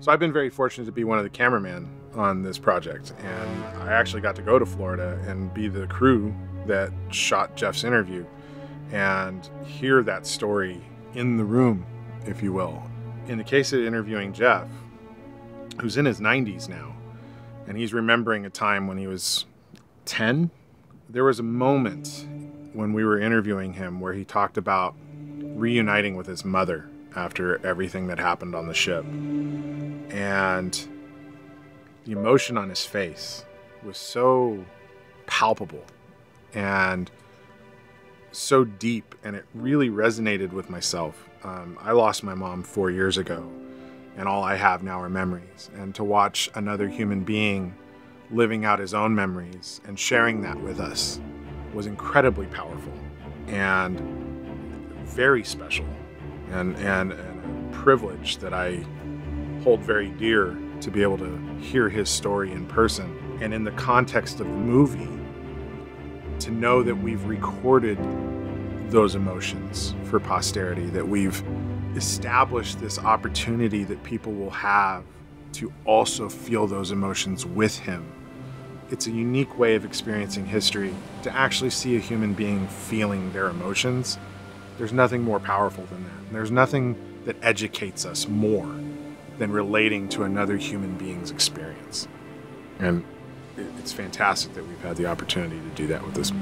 So I've been very fortunate to be one of the cameramen on this project, and I actually got to go to Florida and be the crew that shot Jeff's interview and hear that story in the room, if you will. In the case of interviewing Jeff, who's in his 90s now, and he's remembering a time when he was 10, there was a moment when we were interviewing him where he talked about reuniting with his mother after everything that happened on the ship. And the emotion on his face was so palpable and so deep, and it really resonated with myself. Um, I lost my mom four years ago, and all I have now are memories. And to watch another human being living out his own memories and sharing that with us was incredibly powerful and very special and, and, and a privilege that I hold very dear to be able to hear his story in person and in the context of the movie to know that we've recorded those emotions for posterity that we've established this opportunity that people will have to also feel those emotions with him it's a unique way of experiencing history to actually see a human being feeling their emotions. There's nothing more powerful than that. There's nothing that educates us more than relating to another human being's experience. And it's fantastic that we've had the opportunity to do that with this.